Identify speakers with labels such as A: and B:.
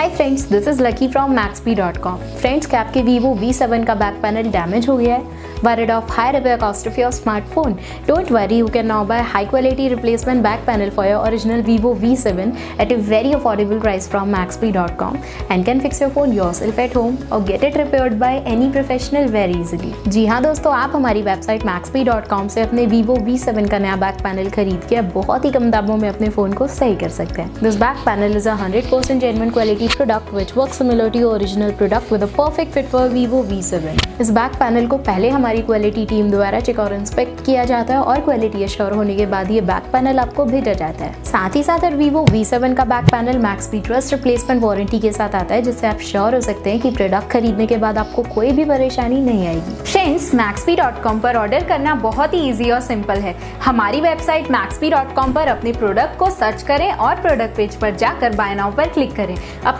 A: Hi friends this is Lucky from maxp.com friends क्या आपके Vivo V7 का back panel damage हो गया है worried of high repair cost of your smartphone don't worry you can now buy high quality replacement back panel for your original Vivo V7 at a very affordable price from maxp.com and can fix your phone yourself at home or get it repaired by any professional very easily जी हाँ दोस्तों आप हमारी website maxp.com से अपने Vivo V7 का नया back panel खरीद के बहुत ही कम दामों में अपने फ़ोन को सही कर सकते हैं this back panel is a 100% genuine quality quality product which works similar to your original product with a perfect fit for Vivo V7. इस बैक पैनल को पहले हमारी क्वालिटी टीम द्वारा चेक और इंस्पेक्ट किया जाता है और क्वालिटी अश्योर होने के बाद ये बैक पैनल आपको भेजा जाता है। साथ ही साथ वीवो V7 का back panel Maxp trust replacement warranty के साथ आता है, जिससे आप श्योर हो सकते हैं कि प्रोडक्ट खरीदने के बाद आपको कोई भी परेशानी नहीं आएगी।
B: फ्रेंड्स मैक्सपी डॉट कॉम पर ऑर्डर करना बहुत ही ईजी और सिंपल है। हमारी वेबसाइट मैक्सपी डॉट कॉम पर अपने प्रोडक्ट को सर्च करें और प्रोडक्ट पेज पर जाकर बाय नाउ पर क्लिक करें। अपना